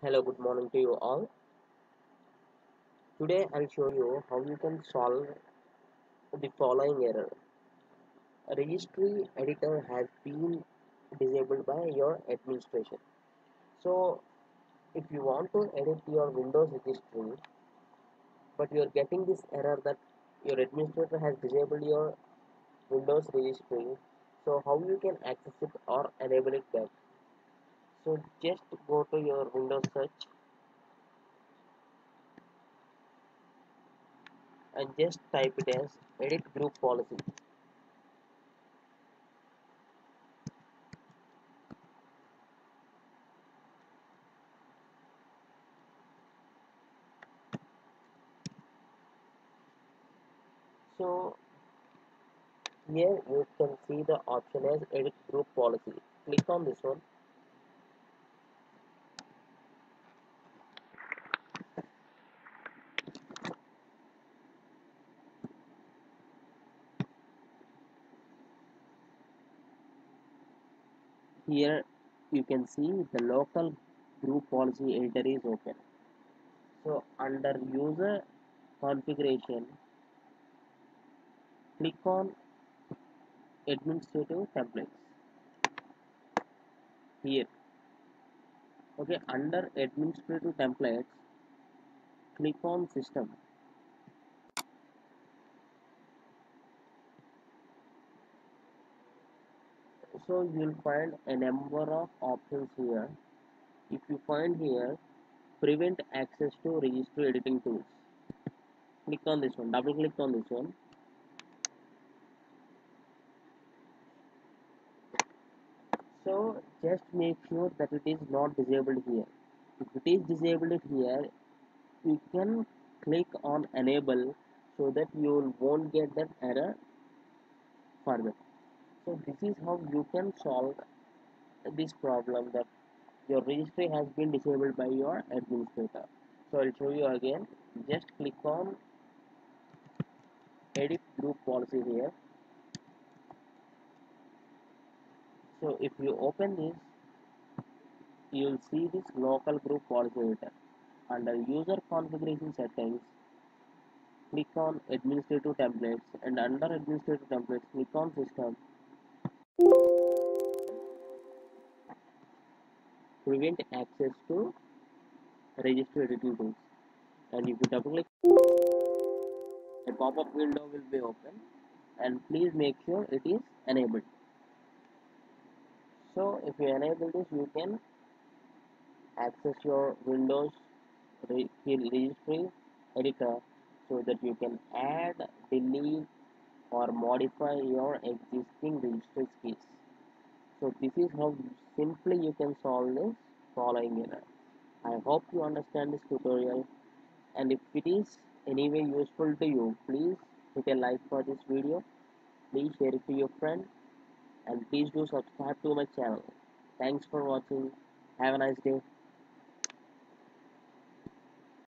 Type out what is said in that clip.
Hello, good morning to you all. Today I'll show you how you can solve the following error. Registry editor has been disabled by your administration. So if you want to edit your Windows registry but you're getting this error that your administrator has disabled your Windows registry so how you can access it or enable it back. So just go to your Windows search and just type it as edit group policy. So here you can see the option as edit group policy. Click on this one here you can see the local group policy editor is open. So under user configuration click on administrative templates. Here. Okay under administrative templates click on system so you'll find a number of options here. If you find here prevent access to registry editing tools. Click on this one. Double click on this one. So just make sure that it is not disabled here. If it is disabled here you can click on enable so that you won't get that error further so this is how you can solve this problem that your registry has been disabled by your administrator. So i'll show you again. Just click on edit group policy here. So if you open this you'll see this local group policy editor under user configuration settings click on administrative templates. And under administrative templates click on system prevent access to registry editing tools and if you double click a pop-up window will be open. And please make sure it is enabled. So if you enable this you can access your windows registry editor so that you can add delete or modify your existing registry keys so this is how simply you can solve this following error. I hope you understand this tutorial. And if it is anyway useful to you please hit a like for this video. Please share it to your friend. And please do subscribe to my channel. Thanks for watching. Have a nice day